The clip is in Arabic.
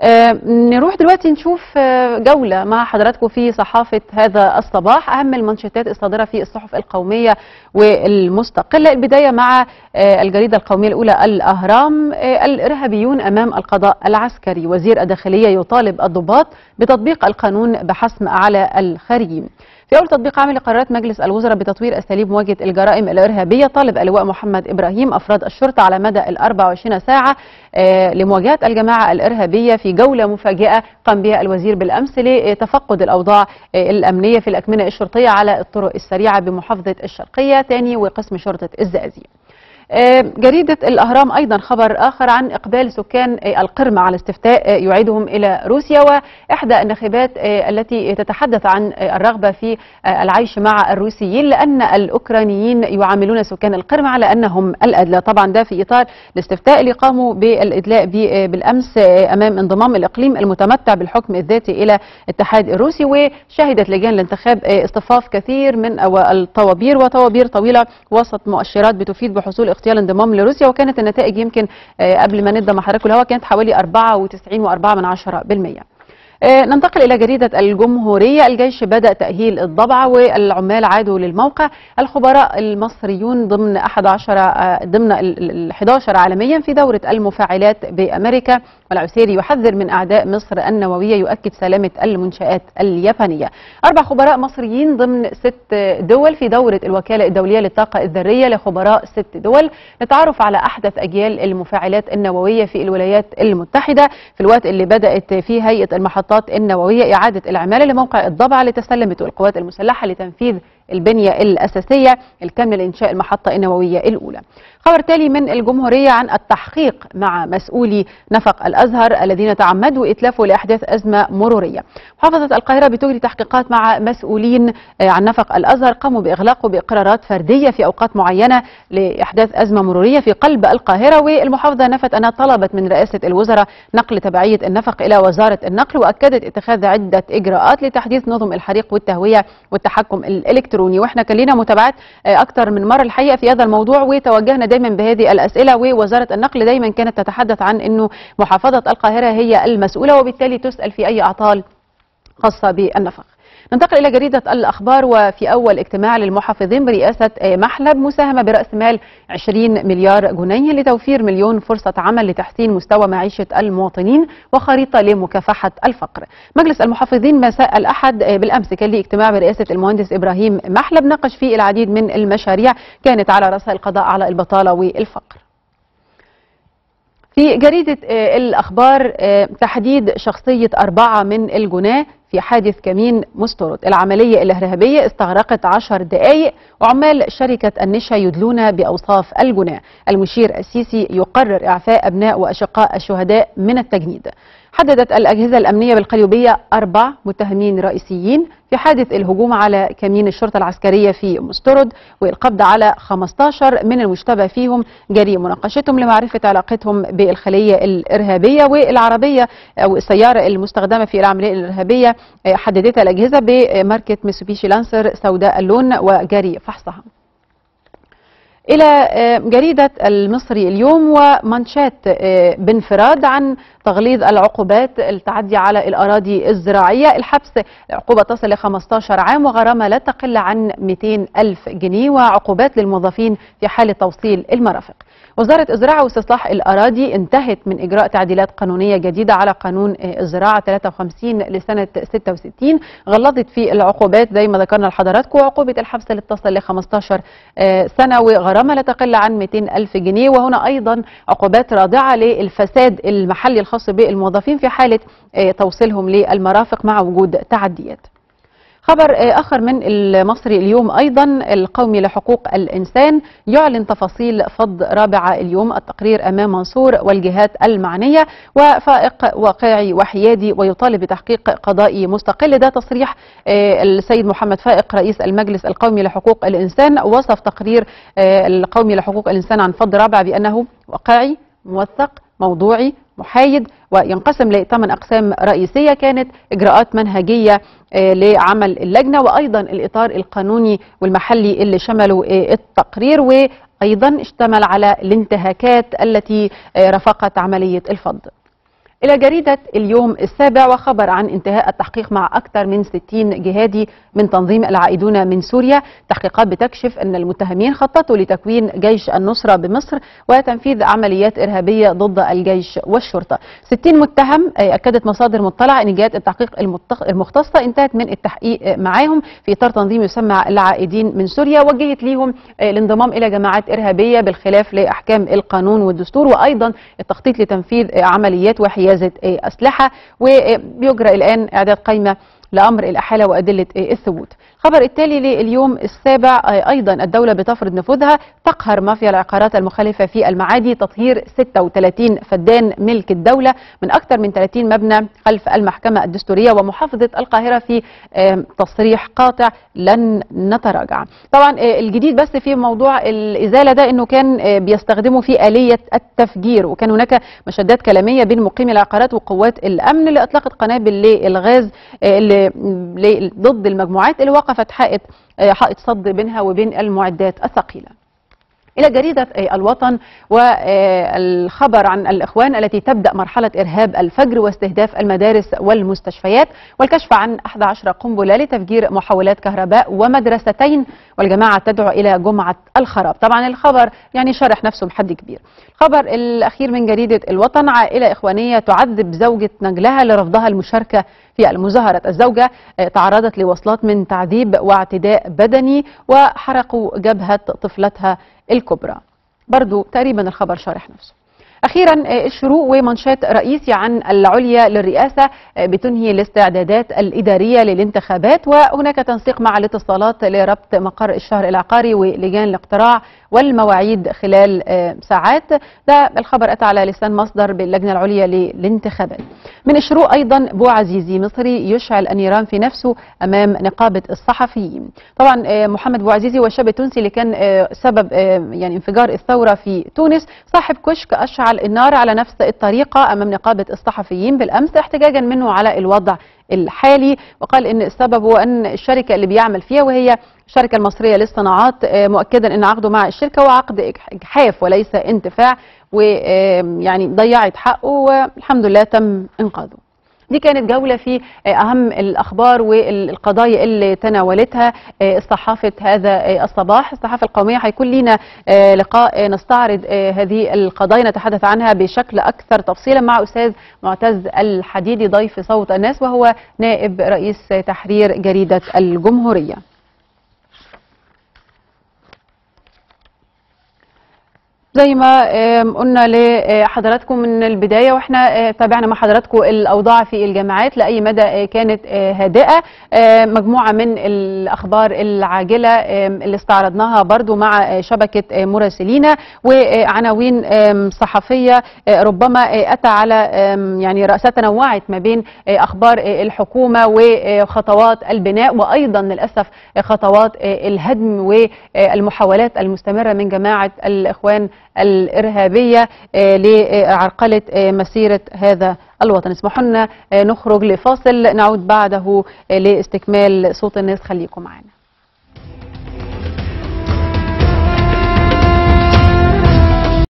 آه، نروح دلوقتي نشوف آه، جولة مع حضراتكم في صحافة هذا الصباح. أهم المنشطات الصادرة في الصحف القومية والمستقلة. البداية مع آه، الجريدة القومية الأولى الأهرام الإرهابيون أمام القضاء العسكري. وزير الداخلية يطالب الضباط بتطبيق القانون بحسم أعلى الخارجين في أول تطبيق عام لقرارات مجلس الوزراء بتطوير أساليب مواجهة الجرائم الإرهابية طالب اللواء محمد إبراهيم أفراد الشرطة على مدى ال 24 ساعة آه، لمواجهة الجماعة الإرهابية في جولة مفاجئة قام بها الوزير بالأمس لتفقد الأوضاع آه، الأمنية في الأكمنة الشرطية على الطرق السريعة بمحافظة الشرقية. تاني وقسم شرطة الزقازيق. جريدة الأهرام أيضا خبر آخر عن إقبال سكان آه، القرم على استفتاء آه، يعيدهم إلى روسيا وإحدى الناخبات آه، التي تتحدث عن آه، الرغبة في آه، العيش مع الروسيين لأن الأوكرانيين يعاملون سكان القرم على أنهم الأدلى طبعا ده في إطار الاستفتاء اللي قاموا بالإدلاء به آه، بالأمس آه، أمام انضمام الإقليم المتمتع بالحكم الذاتي إلى الاتحاد الروسي وشهدت لجان الانتخاب آه، اصطفاف كثير من الطوابير وطوابير طويلة وسط مؤشرات بتفيد بحصول اغتيال انضمام لروسيا وكانت النتائج يمكن آه، قبل ما نبدأ مع حضراتكم الهواء كانت حوالي 94.4 ننتقل إلى جريدة الجمهورية. الجيش بدأ تأهيل الضبعة والعمال عادوا للموقع. الخبراء المصريون ضمن 11 آه، ضمن ال 11 عالميا في دورة المفاعلات بأمريكا. والعسيري يحذر من أعداء مصر النووية يؤكد سلامة المنشآت اليابانية. أربع خبراء مصريين ضمن ست دول في دورة الوكالة الدولية للطاقة الذرية لخبراء ست دول للتعرف على أحدث أجيال المفاعلات النووية في الولايات المتحدة. في الوقت اللي بدأت فيه هيئة المحطات النووية إعادة العمالة لموقع الضبعة لتسلمت القوات المسلحة لتنفيذ البنية الأساسية الكاملة لإنشاء المحطة النووية الأولى. خبر تالي من الجمهورية عن التحقيق مع مسؤولي نفق الأزهر الذين تعمدوا إتلافه لأحداث أزمة مرورية. محافظة القاهرة بتجري تحقيقات مع مسؤولين آه، عن نفق الأزهر. قاموا بإغلاقه بإقرارات فردية في أوقات معينة لإحداث أزمة مرورية في قلب القاهرة. والمحافظة نفت أنها طلبت من رئاسة الوزراء نقل تبعية النفق إلى وزارة النقل وأكدت اتخاذ عدة إجراءات لتحديث نظم الحريق والتهوية والتحكم الإلكتروني. وإحنا كان لنا متابعات آه، أكثر من مرة الحقيقة في هذا الموضوع وتوجهنا دايما بهذه الأسئلة ووزارة النقل دايما كانت تتحدث عن أنه محافظة القاهرة هي المسؤولة وبالتالي تسأل في أي أعطال خاصة بالنفق. ننتقل إلى جريدة الأخبار وفي أول اجتماع للمحافظين برئاسة محلب مساهمة برأس مال 20 مليار جنيه لتوفير مليون فرصة عمل لتحسين مستوى معيشة المواطنين وخريطة لمكافحة الفقر. مجلس المحافظين مساء الأحد بالأمس كان لي اجتماع برئاسة المهندس إبراهيم محلب ناقش فيه العديد من المشاريع كانت على رأسها القضاء على البطالة والفقر. في جريدة آه، الأخبار آه، تحديد شخصية أربعة من الجناة في حادث كمين مستورد العملية الإرهابية استغرقت عشر دقائق وعمال شركة النشا يدلون بأوصاف الجناة. المشير السيسي يقرر إعفاء أبناء وأشقاء الشهداء من التجنيد. حددت الأجهزة الأمنية بالقليوبية أربع متهمين رئيسيين في حادث الهجوم على كمين الشرطة العسكرية في مسترد والقبض على 15 من المشتبه فيهم. جري مناقشتهم لمعرفة علاقتهم بالخلية الإرهابية والعربية أو السيارة المستخدمة في العملية الإرهابية. حددتها الأجهزة بماركة ميسوبيشي لانسر سوداء اللون وجري فحصها. إلى آه، جريدة المصري اليوم ومانشات آه، بانفراد عن تغليظ العقوبات التعدي على الأراضي الزراعية. الحبس العقوبة تصل ل 15 عام وغرامة لا تقل عن 200 ألف جنيه وعقوبات للموظفين في حالة توصيل المرافق. وزارة الزراعة واستصلاح الأراضي انتهت من إجراء تعديلات قانونية جديدة على قانون آه، الزراعة 53 لسنة 66 غلظت في العقوبات زي ما ذكرنا لحضراتكم وعقوبة الحبس اللي تصل ل 15 آه، سنة وغرامة لا تقل عن 200 ألف جنيه وهنا أيضا عقوبات رادعة للفساد المحلي الخاص بالموظفين في حالة آه، توصيلهم للمرافق مع وجود تعديات. خبر آه، آخر من المصري اليوم أيضا القومي لحقوق الإنسان يعلن تفاصيل فض رابعة اليوم التقرير أمام منصور والجهات المعنية وفائق واقعي وحيادي ويطالب بتحقيق قضائي مستقل. ده تصريح آه، السيد محمد فائق رئيس المجلس القومي لحقوق الإنسان. وصف تقرير آه، القومي لحقوق الإنسان عن فض رابعة بأنه واقعي موثق موضوعي محايد وينقسم لثمان أقسام رئيسية كانت إجراءات منهجية آه، لعمل اللجنة وأيضا الإطار القانوني والمحلي اللي شملوا آه، التقرير وأيضا اشتمل على الانتهاكات التي آه، رافقت عملية الفض. إلى جريدة اليوم السابع وخبر عن انتهاء التحقيق مع أكثر من 60 جهادي من تنظيم العائدون من سوريا. تحقيقات بتكشف أن المتهمين خططوا لتكوين جيش النصرة بمصر وتنفيذ عمليات إرهابية ضد الجيش والشرطة. 60 متهم أكدت مصادر مطلعة أن جهات التحقيق المختصة. انتهت من التحقيق معاهم في إطار تنظيم يسمى العائدين من سوريا. وجهت ليهم الانضمام إلى جماعات إرهابية بالخلاف لأحكام القانون والدستور وأيضا التخطيط لتنفيذ عمليات وحيازة أسلحة وبيجرى الآن إعداد قائمة لأمر الأحالة وأدلة الثبوت. الخبر التالي لليوم السابع أيضا الدولة بتفرض نفوذها تقهر مافيا العقارات المخالفة في المعادي تطهير 36 فدان ملك الدولة من أكثر من 30 مبنى خلف المحكمة الدستورية ومحافظة القاهرة في تصريح قاطع لن نتراجع. طبعا الجديد بس في موضوع الإزالة ده أنه كان بيستخدموا في آلية التفجير وكان هناك مشادات كلامية بين مقيمي العقارات وقوات الأمن أطلقت قنابل للغاز ضد المجموعات اللي وقفت حائط حائط صد بينها وبين المعدات الثقيلة. إلى جريدة الوطن والخبر عن الإخوان التي تبدأ مرحلة إرهاب الفجر واستهداف المدارس والمستشفيات والكشف عن 11 قنبلة لتفجير محولات كهرباء ومدرستين والجماعة تدعو إلى جمعة الخراب. طبعا الخبر يعني شرح نفسه بحد كبير. الخبر الأخير من جريدة الوطن عائلة إخوانية تعذب زوجة نجلها لرفضها المشاركة في المظاهرة. الزوجة تعرضت لوصلات من تعذيب واعتداء بدني وحرقوا جبهة طفلتها الكبرى. برضو تقريبا الخبر شارح نفسه. أخيرا الشروق ومنشات رئيسي عن العليا للرئاسة بتنهي الاستعدادات الإدارية للانتخابات. وهناك تنسيق مع الاتصالات لربط مقر الشهر العقاري ولجان الاقتراع والمواعيد خلال ساعات. ده الخبر أتى على لسان مصدر باللجنة العليا للانتخابات. من الشروق أيضا بو عزيزي مصري يشعل النيران في نفسه أمام نقابة الصحفيين. طبعا محمد بو عزيزي هو الشاب التونسي اللي كان سبب يعني انفجار الثورة في تونس. صاحب كشك أشعل النار على نفس الطريقة أمام نقابة الصحفيين بالأمس احتجاجا منه على الوضع الحالي. وقال إن السبب هو أن الشركة اللي بيعمل فيها وهي الشركة المصرية للصناعات مؤكدا إن عقده مع الشركة هو عقد إجحاف وليس انتفاع ويعني ضيعت حقه والحمد لله تم إنقاذه. دي كانت جولة في أهم الأخبار والقضايا اللي تناولتها صحافة هذا الصباح. الصحافة القومية هيكون لنا لقاء نستعرض هذه القضايا. نتحدث عنها بشكل أكثر تفصيلا مع أستاذ معتز الحديدي ضيف صوت الناس وهو نائب رئيس تحرير جريدة الجمهورية. زي ما قلنا لحضراتكم من البداية وإحنا تابعنا مع حضراتكم الأوضاع في الجامعات لأي مدى كانت هادئة. مجموعة من الأخبار العاجلة اللي استعرضناها برضو مع شبكة مراسلينا وعناوين صحفية ربما أتى على يعني راسها تنوعت ما بين أخبار الحكومة وخطوات البناء وأيضا للأسف خطوات الهدم والمحاولات المستمرة من جماعة الإخوان الإرهابية لعرقلة مسيرة هذا الوطن. اسمحوا لنا نخرج لفاصل نعود بعده لاستكمال صوت الناس. خليكم معنا.